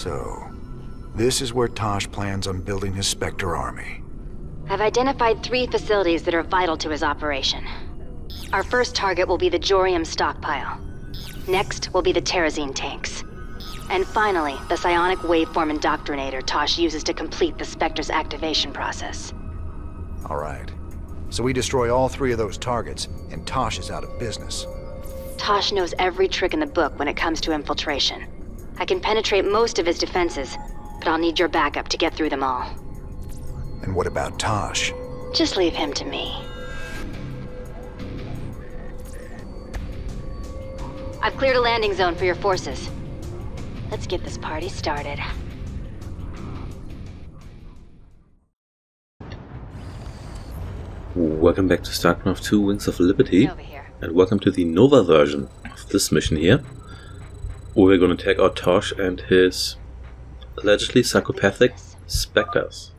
So, this is where Tosh plans on building his Spectre army. I've identified three facilities that are vital to his operation. Our first target will be the Jorium stockpile. Next will be the Terrazine tanks. And finally, the psionic waveform indoctrinator Tosh uses to complete the Spectre's activation process. Alright. So we destroy all three of those targets, and Tosh is out of business. Tosh knows every trick in the book when it comes to infiltration. I can penetrate most of his defenses, but I'll need your backup to get through them all. And what about Tosh? Just leave him to me. I've cleared a landing zone for your forces. Let's get this party started. Welcome back to StarCraft 2 Wings of Liberty, and welcome to the Nova version of this mission here. Where we're gonna take out Tosh and his allegedly psychopathic specters.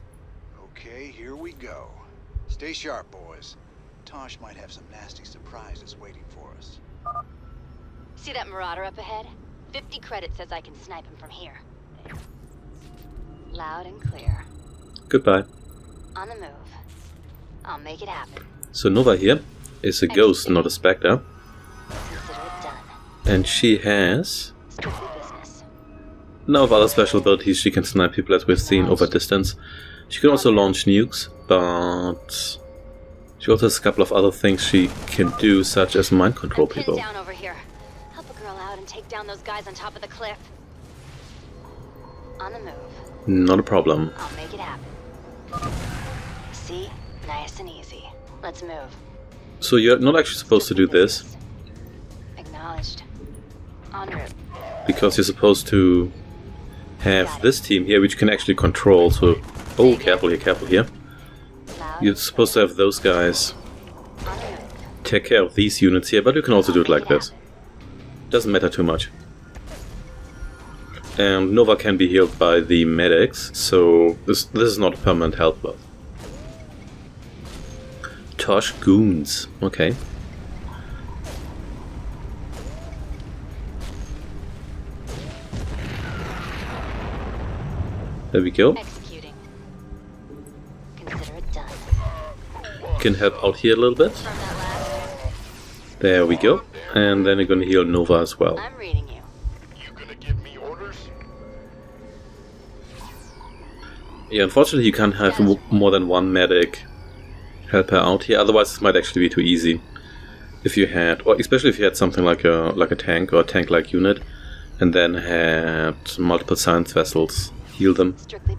Okay, here we go. Stay sharp, boys. Tosh might have some nasty surprises waiting for us. See that marauder up ahead? 50 credits says I can snipe him from here. Loud and clear. Goodbye. On the move. I'll make it happen. So Nova here is a ghost, not a specter, Consider it done. and she has Strictly business. no other special abilities. She can snipe people as we've seen over distance. She can also launch nukes, but she also has a couple of other things she can do, such as mind control people. down over here. Help a girl out and take down those guys on top of the cliff. On the move. Not a problem. I'll make it happen. See? Nice and easy. Let's move. So you're not actually supposed to do this, Acknowledged. En route. Because you're supposed to have this team here, which you can actually control. So, oh, careful here, careful here. You're supposed to have those guys take care of these units here, but you can also do it like this. Doesn't matter too much. And Nova can be healed by the medics, so this this is not a permanent health buff. Tosh Goons, okay. There we go. Executing. Consider it done. Can help out here a little bit. From that last. There we go. And then we're gonna heal Nova as well. I'm reading you. You gonna give me orders? Yeah, unfortunately you can't have more than one medic help her out here, otherwise this might actually be too easy. If you had, or especially if you had something like a like a tank or a tank-like unit, and then had multiple science vessels heal them, Strictly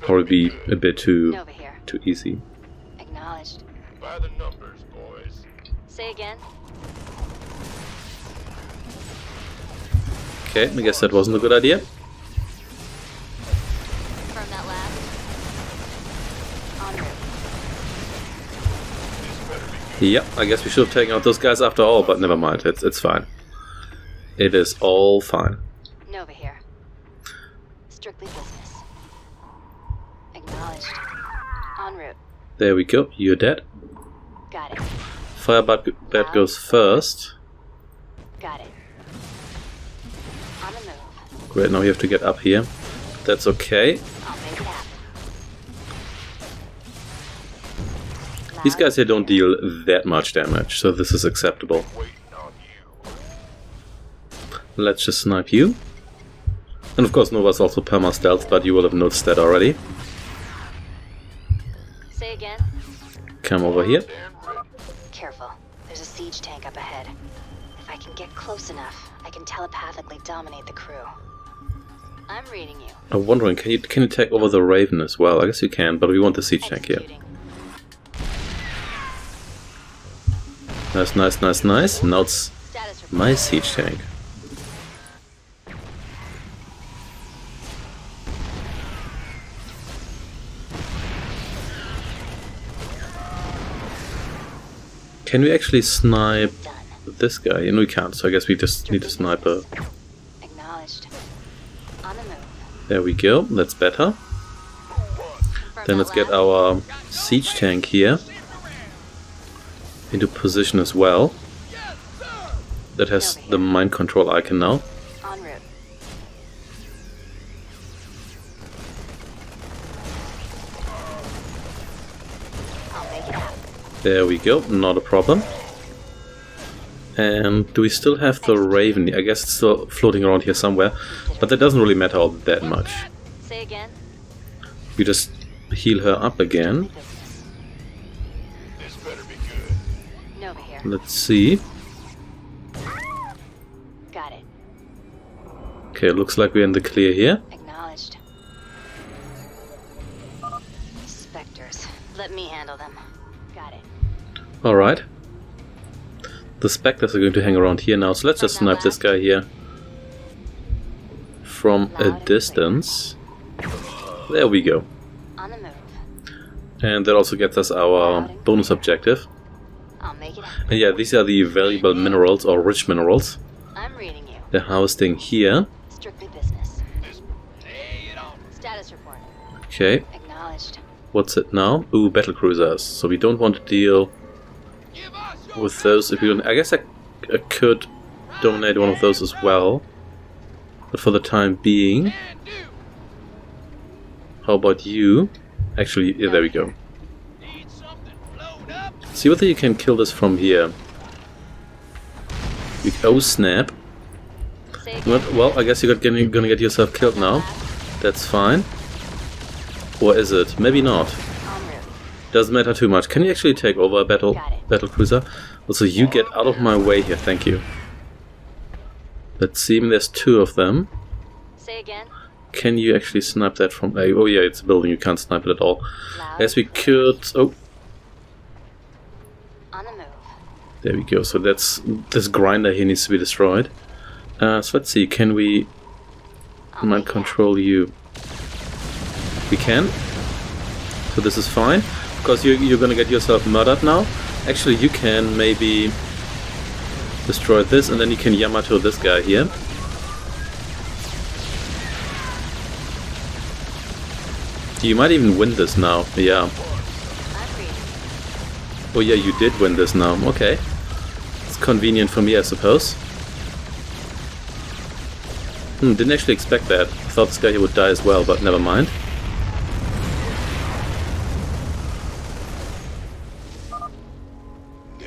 probably be a bit too too easy. Acknowledged. By the numbers, boys. Say again. Okay, I guess that wasn't a good idea. From that last. En route. Yeah, I guess we should have taken out those guys after all, but never mind, it's it's fine. It is all fine. Nova here. Strictly business. Acknowledged. En route. There we go, you're dead. Got it. Firebat bat goes first. Got it. On the move. Great, now you have to get up here. That's okay. I'll make it happen. These guys here don't deal that much damage, so this is acceptable. Waiting on you. Let's just snipe you. And of course Nova's also perma stealth, but you will have noticed that already. Say again. Come over here. Careful. There's a siege tank up ahead. If I can get close enough, I can telepathically dominate the crew. I'm reading you. I'm wondering, can you can you take over the Raven as well? I guess you can, but we want the siege tank here. Executing. Nice, nice, nice, nice. Now it's my siege tank. Can we actually snipe this guy? And we can't, so I guess we just need to snipe a... Acknowledged. On the move. There we go, that's better. Then let's get our siege tank here into position as well. That has the mind control icon now. There we go, not a problem. And do we still have the Raven? I guess it's still floating around here somewhere, but that doesn't really matter all that much. Say again. We just heal her up again. This better be good. Nova here. Let's see. Got it. Okay, looks like we're in the clear here. Alright. The Spectres are going to hang around here now, so let's just snipe this guy here. From a distance. There we go. On the move. And that also gets us our bonus objective. I'll make it happen. And yeah, these are the valuable minerals or rich minerals. I'm reading you. They're housing here. Strictly business. This. Hey, it on. Status report. Okay, Acknowledged. what's it now? Ooh, battle cruisers. So we don't want to deal Give us your with those if you, don't. I guess I, I could dominate one of those as well. But for the time being, how about you? Actually, yeah, there we go. Need something blowed up? See whether you can kill this from here. You, oh snap. What? Well, I guess you're gonna get yourself killed now. That's fine. Or is it? Maybe not. Doesn't matter too much. Can you actually take over a battle battle cruiser? Also, you get out of my way here. Thank you. Let's see. There's two of them. Say again. Can you actually snipe that from? a? oh yeah, it's a building. You can't snipe it at all. Loud. As we could. Oh, On the move. there we go. So that's this grinder here needs to be destroyed. Uh, so let's see. Can we I'll mind control you? We can. So this is fine. Because you, you're gonna get yourself murdered now. Actually, you can maybe destroy this, and then you can Yamato this guy here. You might even win this now. Yeah. Oh yeah, you did win this now. Okay. It's convenient for me, I suppose. Hmm, didn't actually expect that. I Thought this guy here would die as well, but never mind.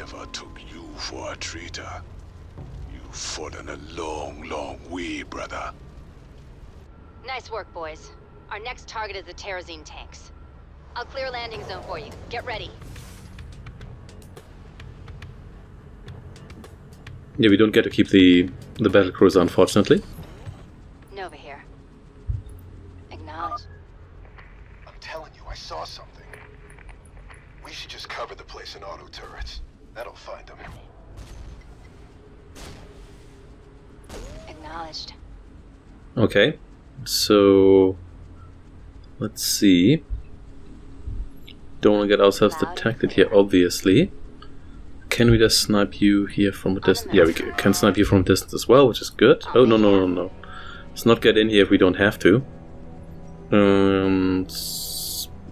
Never took you for a traitor. You've fallen a long, long way, brother. Nice work, boys. Our next target is the Terrazine tanks. I'll clear a landing zone for you. Get ready. Yeah, we don't get to keep the the battle cruiser, unfortunately. Nova here. Acknowledge. I'm telling you, I saw something. We should just cover the place in auto turrets. That'll find them. Acknowledged. Okay, so let's see. Don't want to get ourselves detected here, obviously. Can we just snipe you here from a distance? Yeah, we can snipe you from a distance as well, which is good. Oh no no no no! Let's not get in here if we don't have to. Um,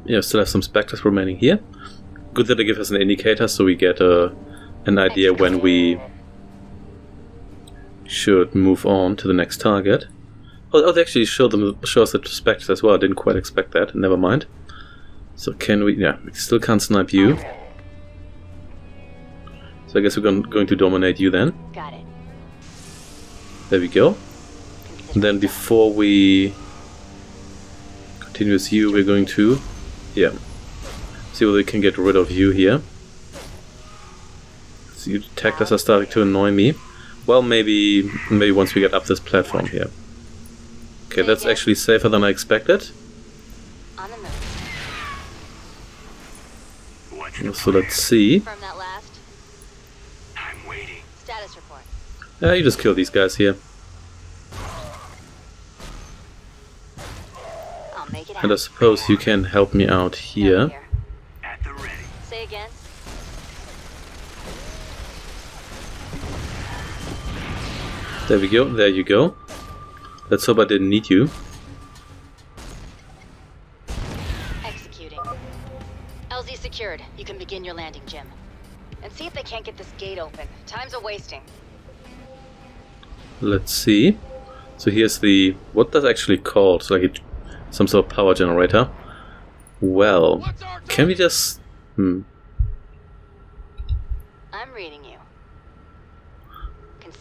yeah, still have some specters remaining here. Good that they give us an indicator, so we get a an idea when we should move on to the next target. Oh, oh they actually show them show us the specters as well. I didn't quite expect that. Never mind. So can we? Yeah, we still can't snipe you. So I guess we're going, going to dominate you then. Got it. There we go. And then before we continue with you, we're going to, yeah, see whether we can get rid of you here. So you detectors are starting to annoy me. Well, maybe maybe once we get up this platform here. Okay, that's actually safer than I expected. On the move. So let's see. Confirm that last. I'm waiting. Status report. Yeah, you just kill these guys here. I'll make it And I suppose you can help me out here. There we go, there you go. Let's hope I didn't need you. Executing. LZ secured. You can begin your landing, Jim. And see if they can't get this gate open. Time's a wasting. Let's see. So here's the what that's actually called. So like it, some sort of power generator. Well, can we just? Hmm.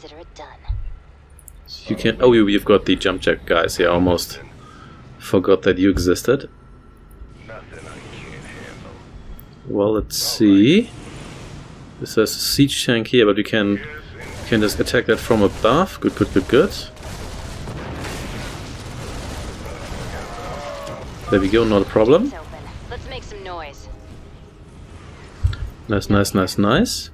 consider it done. You can. Oh, you, you've got the jump jet guys here. Almost forgot that you existed. Nothing I can't handle. Well, let's see. This says siege tank here, but you can can just attack that from above. Good, good, good, good. There we go, not a problem. Let's make some noise. Nice, nice, nice, nice.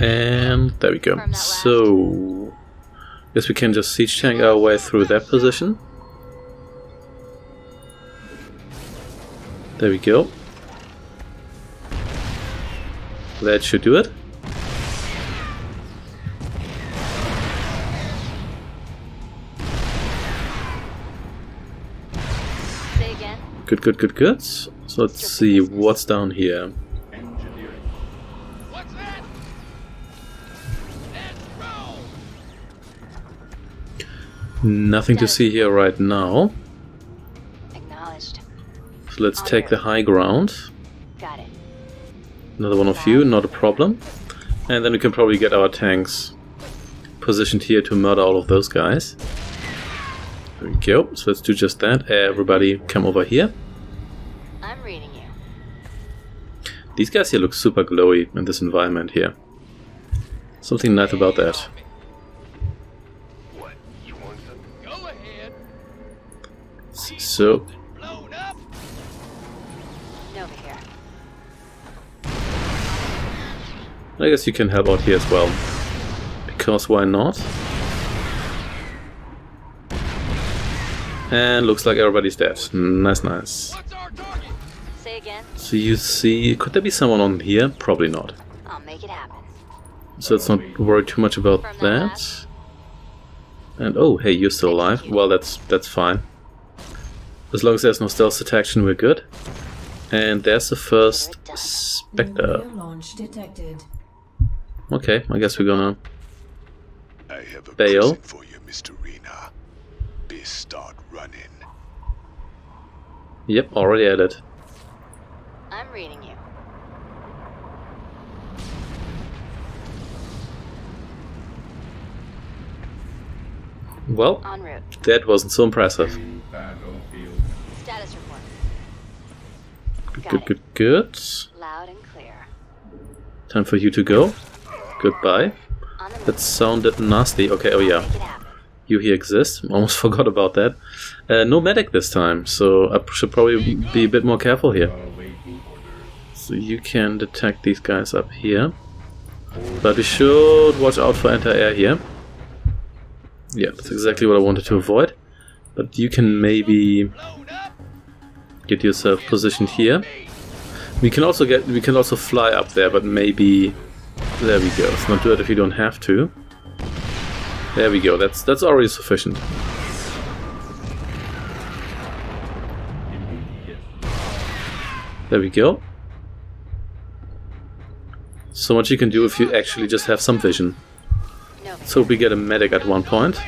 And there we go. So, guess we can just siege tank our way through that position. There we go. That should do it. Again. Good, good, good, good. So let's see what's down here. Nothing to see here right now. Acknowledged. So let's take the high ground. Got it. Another one of you, not a problem. And then we can probably get our tanks positioned here to murder all of those guys. There we go. So let's do just that. Everybody come over here. I'm reading you. These guys here look super glowy in this environment here. Something nice about that. Up. I guess you can help out here as well. Because why not? And looks like everybody's dead. Nice, nice. So you see, could there be someone on here? Probably not. I'll make it happen. So let's not worry too much about that. And oh, hey, you're still alive. Well, that's that's fine. As long as there's no stealth detection, we're good. And there's the first Spectre. Nuclear detected. Okay, I guess we're gonna. I have a Bail. for you, Mr. Rena. Best start running. Yep, already at it. I'm reading you. Well, En route. that wasn't so impressive. Good, good, good, good. Loud and clear. Time for you to go. Goodbye. On the move. That sounded nasty. Okay, oh yeah. Make it happen. You here exist. Almost forgot about that. Uh, no medic this time, so I should probably be a bit more careful here. So you can detect these guys up here. But we should watch out for anti-air here. Yeah, that's exactly what I wanted to avoid. But you can maybe Blown up. Get yourself positioned here. We can also get we can also fly up there, but maybe there we go. Let's not do it if you don't have to. There we go. That's that's already sufficient. There we go. So much you can do if you actually just have some vision. So we get a medic at one point.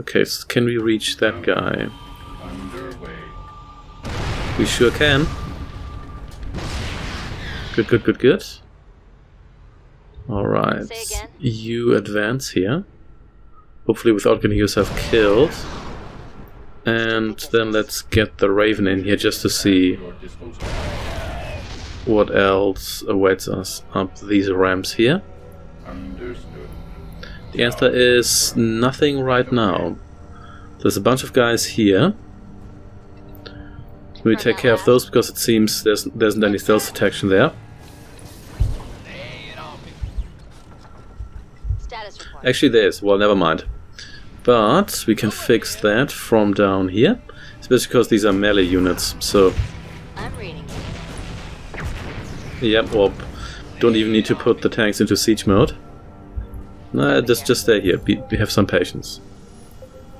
Okay, so can we reach that guy? We sure can. Good, good, good, good. Alright. You advance here. Hopefully without getting yourself killed. And then let's get the Raven in here just to see what else awaits us up these ramps here. Understood. The answer is nothing right now. There's a bunch of guys here. We take care of those because it seems there's there isn't any stealth detection there. Lay it on me. Status report. Actually, there is. Well, never mind. But we can fix that from down here. Especially because these are melee units. So, yep, well, don't even need to put the tanks into siege mode. Nah, just, just stay here. Be, we have some patience.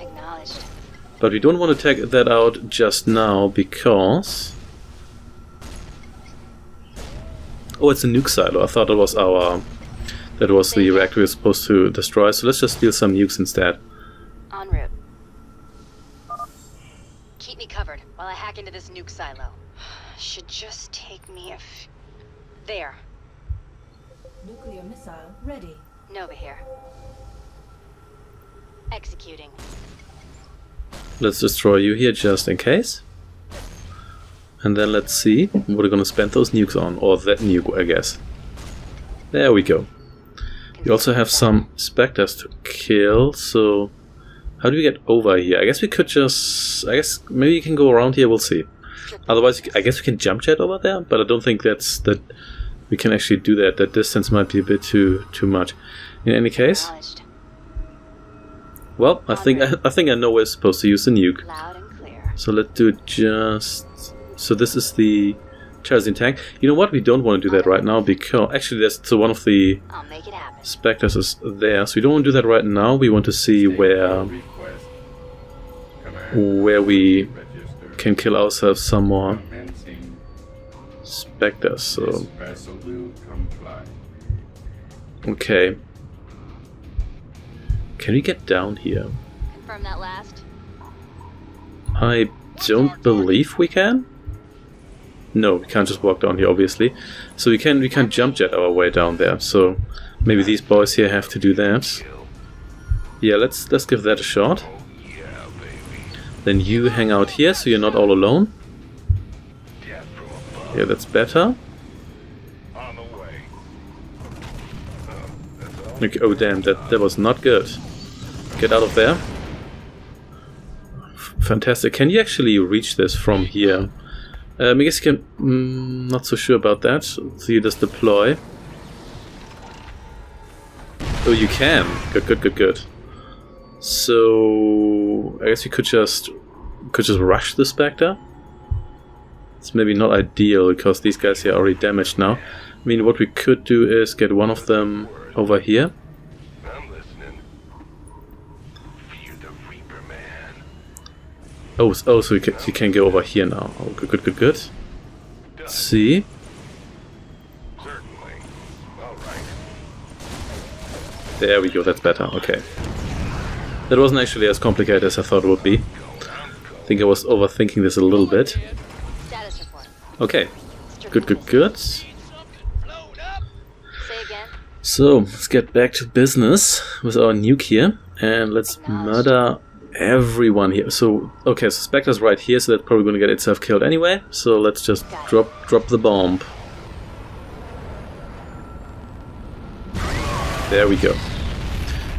Acknowledged. But we don't want to take that out just now because... Oh, it's a nuke silo. I thought it was our... That was the reactor we were supposed to destroy. So let's just steal some nukes instead. En route. Keep me covered while I hack into this nuke silo. Should just take me a f- There. Nuclear missile ready. Nova here. Executing. Let's destroy you here just in case. And then let's see what we're gonna spend those nukes on. Or that nuke, I guess. There we go. We also have some specters to kill, so... How do we get over here? I guess we could just... I guess maybe you can go around here, we'll see. Otherwise, I guess we can jump jet over there, but I don't think that's... that we can actually do that. That distance might be a bit too too much. In any case, well, I think I, I think I know we're supposed to use the nuke. Loud and clear. So let's do it just... So this is the Terrazine tank. You know what? We don't want to do that right now because... Actually, there's so one of the I'll make it happen. Spectres is there. So we don't want to do that right now. We want to see where where we can kill ourselves some more Commencing. Spectres. So, This vessel will comply. okay. Can we get down here? Confirm that last. I don't believe we can. No, we can't just walk down here, obviously. So we can we can jump jet our way down there. So maybe these boys here have to do that. Yeah, let's let's give that a shot. Oh, then you hang out here, so you're not all alone. Yeah, that's better. Okay, oh damn, that that was not good. Get out of there. F- Fantastic. Can you actually reach this from here? Um, I guess you can. Mm, not so sure about that. So you just deploy. Oh, you can. Good, good, good, good. So I guess you could just could just rush the Spectre. It's maybe not ideal because these guys here are already damaged now. I mean, what we could do is get one of them over here. I'm listening. Fear the Reaper Man. Oh, oh, so you can, you can go over here now. Oh, good, good, good, good. Let's see. Certainly. All right. There we go, that's better, okay. That wasn't actually as complicated as I thought it would be. I think I was overthinking this a little bit. Okay, good, good, good. So, let's get back to business with our nuke here. And let's murder everyone here. So, okay, so Spectre's right here, so that's probably going to get itself killed anyway. So let's just drop drop the bomb. There we go.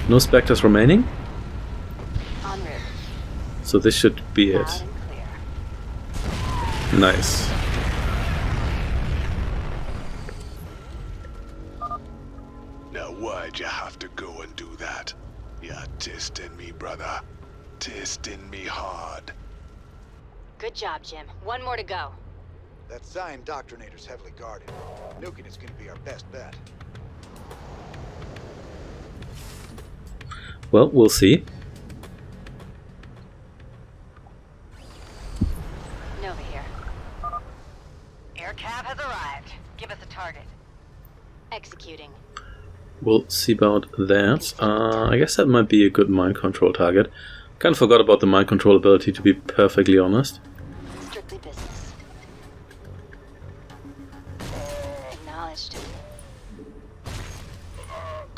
No Spectres remaining, so this should be it. Nice. Testing me, brother. Testing me hard. Good job, Jim. One more to go. That psi indoctrinator's heavily guarded. Nuking is gonna be our best bet. Well, we'll see. Nova here. Air cab has arrived. Give us a target. Executing. We'll see about that. Uh, I guess that might be a good mind control target. Kind of forgot about the mind control ability, to be perfectly honest. Strictly business. Acknowledged.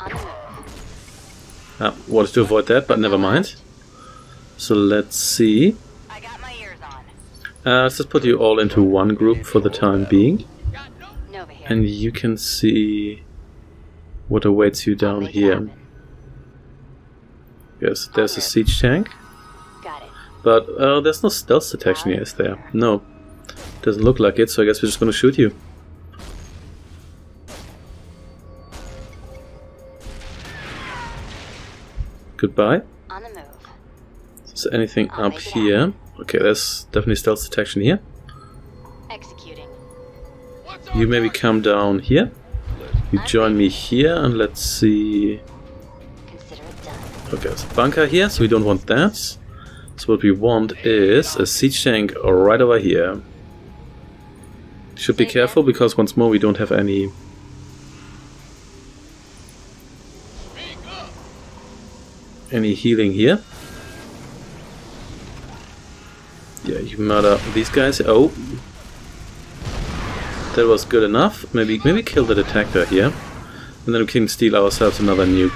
On the move. Ah, wanted to avoid that, but never mind. So let's see. I got my ears on. Uh, let's just put you all into one group for the time being. Got no Nova here. And you can see what awaits you down here. Yes, there's a siege tank. Got it. But uh, there's no stealth detection here, is there? No. Doesn't look like it, so I guess we're just gonna shoot you. Goodbye. On the move. Is there anything I'll up here? Okay, there's definitely stealth detection here. Executing. You maybe come down here. You join me here, and let's see. Consider it done. Okay, there's a bunker here, so we don't want that. So what we want is a siege tank right over here. Should be careful because once more we don't have any any healing here. Yeah, you murder these guys. Oh. That was good enough. Maybe maybe kill the detector here. And then we can steal ourselves another nuke.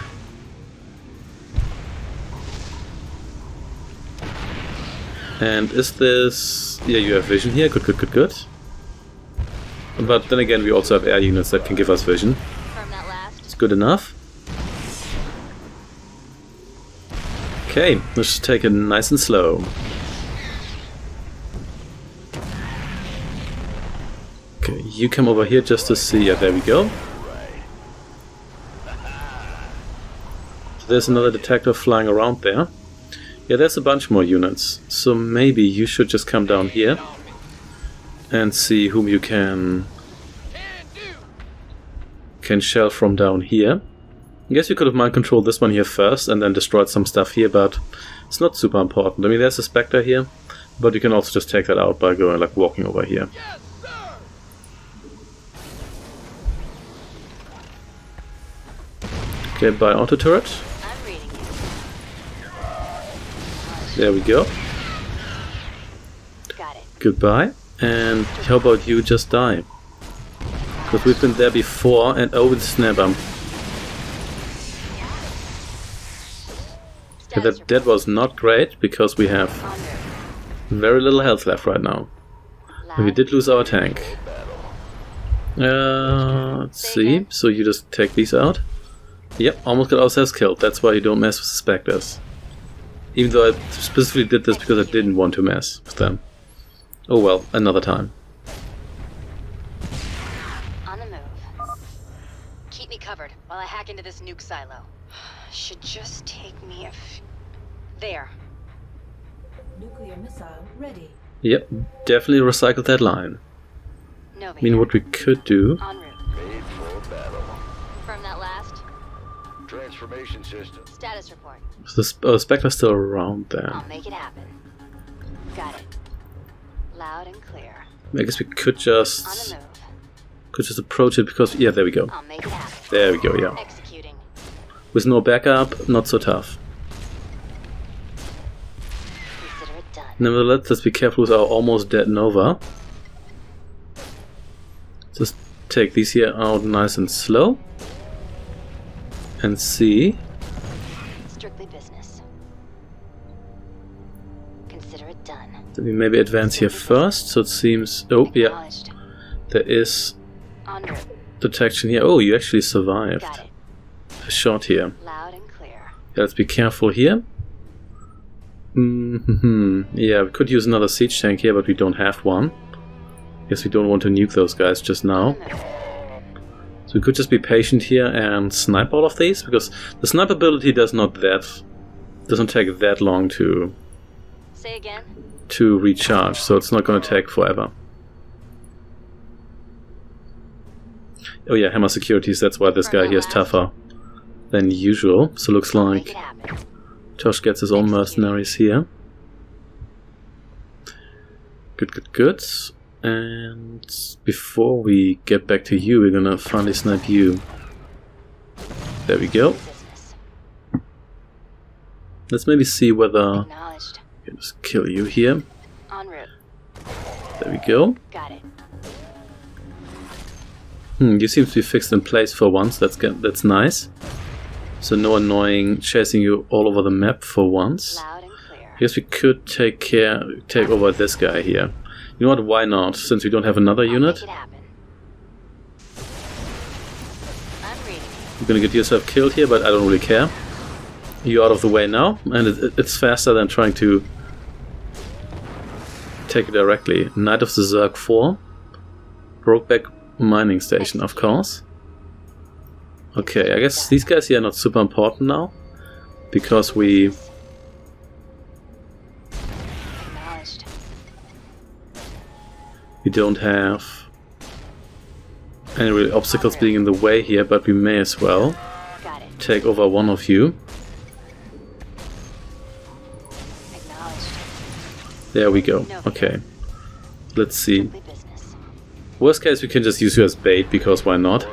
And is this... Yeah, you have vision here. Good, good, good, good. But then again, we also have air units that can give us vision. Confirm that last. It's good enough. Okay, let's just take it nice and slow. Okay, you come over here just to see. Yeah, there we go. So there's another detector flying around there. Yeah, there's a bunch more units. So maybe you should just come down here and see whom you can Can shell from down here. I guess you could have mind controlled this one here first and then destroyed some stuff here, but it's not super important. I mean, there's a Spectre here, but you can also just take that out by going, like, walking over here. Yes, Okay, by auto turret. I'm reading you. There we go. Got it. Goodbye. And how about you just die? Because we've been there before, and oh, it's snap um, Okay, Status that, that was not great, because we have report. En route. very little health left right now. And we did lose our tank. Uh, let's see. So you just take these out. Yep, almost got ourselves killed. That's why you don't mess with the Spectres. Even though I specifically did this because I didn't want to mess with them. Oh well, another time. On the move. Keep me covered while I hack into this nuke silo. Should just take me a f- There. Nuclear missile ready. Yep, definitely recycle that line. Nova. I mean, what we could do... Transformation system. Status report. Is the Sp- oh, Spectre's still around there. I'll make it happen. Got it. Loud and clear. I guess we could On just... the move. Could just approach it because... Yeah, there we go. I'll make it happen. There we go, yeah. Executing. With no backup, not so tough. Consider it done. Nevertheless, let's be careful with our almost dead Nova. Just take these here out nice and slow. And see. Strictly business. Consider it done. Then we maybe advance here first. So it seems. Oh, yeah. There is detection here. Oh, you actually survived. A shot here. Loud and clear. Yeah, let's be careful here. hmm Yeah, we could use another siege tank here, but we don't have one. Guess we don't want to nuke those guys just now. On the move. So we could just be patient here and snipe all of these, because the snipe ability does not that doesn't take that long to Say again. to recharge, so it's not going to take forever. Oh yeah, hammer securities. That's why this guy here is tougher than usual. So looks like Tosh gets his own mercenaries here. Good, good, good. And before we get back to you, we're gonna finally snipe you. There we go. Let's maybe see whether can just kill you here. There we go. Hmm, you seem to be fixed in place for once. That's. That's nice. So no annoying chasing you all over the map for once. I guess we could take care, take over this guy here. You know what? Why not? Since we don't have another unit, Make it happen. I'm reading. you're gonna get yourself killed here, but I don't really care. You're out of the way now, and it, it's faster than trying to take it directly. Knight of the Zerg 4. Brokeback Mining Station, of course. Okay, I guess these guys here are not super important now. Because we... we don't have any real obstacles being in the way here, but we may as well take over one of you. There we go. Okay. Let's see. Worst case, we can just use you as bait, because why not?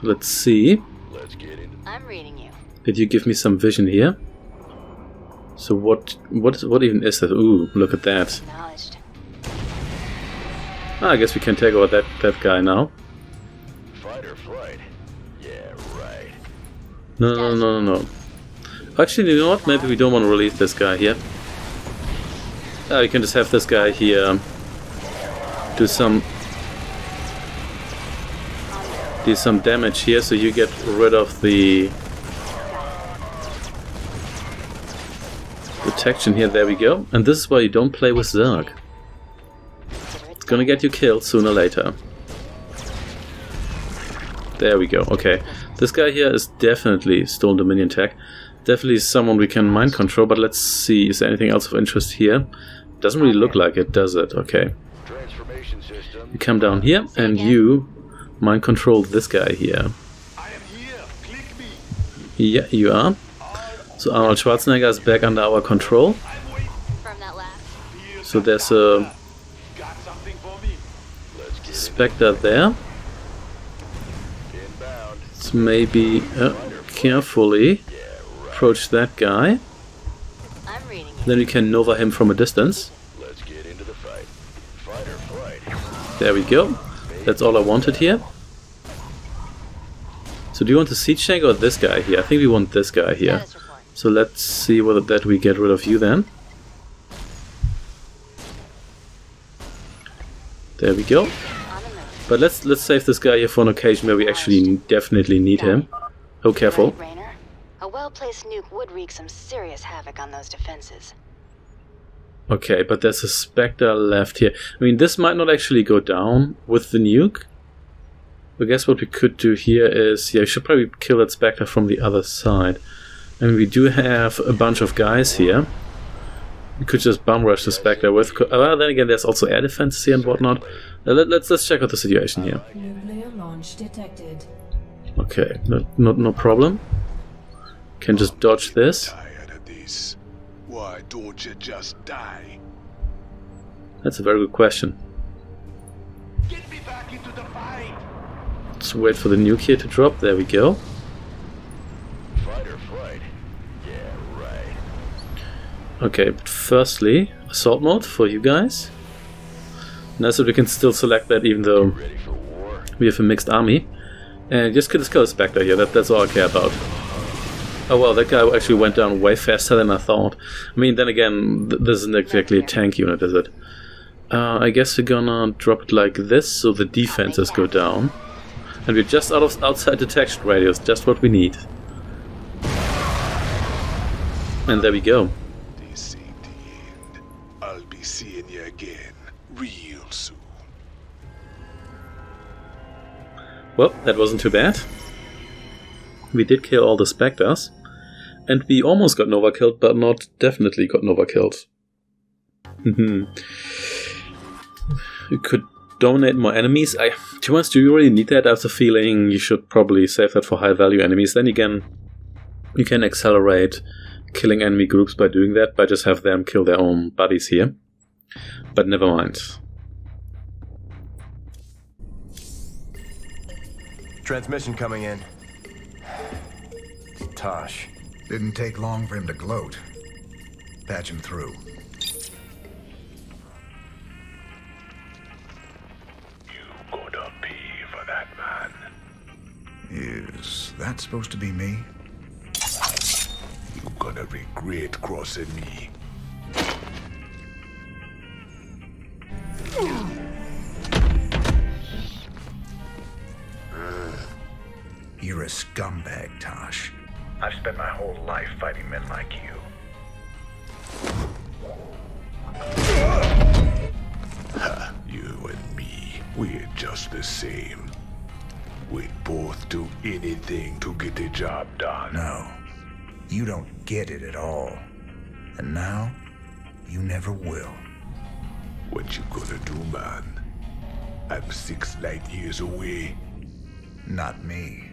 Let's see. Let's get into I'm reading you. Did you give me some vision here? So what what is, what even is that? Ooh, look at that. Ah, I guess we can take over that that guy now. Fight or flight? Yeah, right. No, no, no, no, no. Actually, you know what? Maybe we don't want to release this guy here. Ah, we can just have this guy here do some do some damage here, so you get rid of the protection here. There we go. And this is why you don't play with Zerg. It's gonna get you killed sooner or later. There we go. Okay, this guy here is definitely Stolen Dominion tech. Definitely someone we can mind control. But let's see. Is there anything else of interest here? Doesn't really look like it, does it? Okay. Transformation system. You come down here and you mind control this guy here. I am here. Click me. Yeah, you are. So Arnold Schwarzenegger is back under our control. From that last. So there's a Spectre there. Let's maybe uh, carefully approach that guy. Then we can Nova him from a distance. There we go. That's all I wanted here. So do you want the siege tank or this guy here? I think we want this guy here. So let's see whether that we get rid of you then. There we go. On the move. But let's let's save this guy here for an occasion where we actually definitely need him. Oh, careful. A well-placed nuke would wreak some serious havoc on those defenses. Okay, but there's a Spectre left here. I mean, this might not actually go down with the nuke. I guess what we could do here is, yeah, we should probably kill that Spectre from the other side. And we do have a bunch of guys here. We could just bum rush the Spectre with. co- Well, then again, there's also air defense here and whatnot. Uh, let, let's let's check out the situation here. Nuclear launch detected. Okay, no, no, no problem. Can just dodge this. Tired of this. Why don't you just die? That's a very good question. Get me back into the fight. Let's wait for the nuke here to drop. There we go. Fight or flight? Yeah, right. Okay, but firstly, assault mode for you guys. Now so we can still select that even though we have a mixed army. And just kill this kill Spectre here, that, that's all I care about. Oh well, that guy actually went down way faster than I thought. I mean, then again, th this isn't exactly a tank unit, is it? Uh, I guess we're gonna drop it like this, so the defenses go down. And we're just out of outside detection radius, just what we need. And there we go. Well, that wasn't too bad. We did kill all the Spectres. And we almost got Nova killed, but not definitely got Nova killed. hmm You could dominate more enemies. I, to be honest, do you really need that? I have the feeling you should probably save that for high value enemies. Then again, you can accelerate killing enemy groups by doing that, by just have them kill their own buddies here. But never mind. Transmission coming in. Tosh. Didn't take long for him to gloat. Patch him through. You gonna pay for that, man. Is that supposed to be me? You gonna regret crossing me. A scumbag, Tosh. I've spent my whole life fighting men like you. You and me, we're just the same. We'd both do anything to get the job done. No, you don't get it at all. And now, you never will. What you gonna do, man? I'm six light years away. Not me.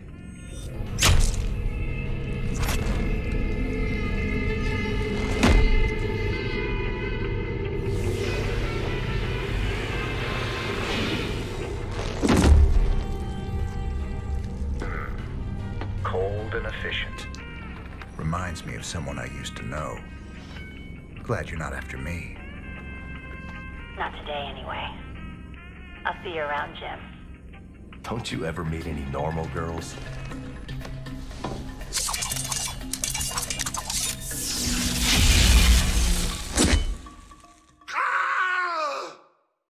Cold and efficient. Reminds me of someone I used to know. Glad you're not after me. Not today, anyway. I'll see you around, Jim. Don't you ever meet any normal girls?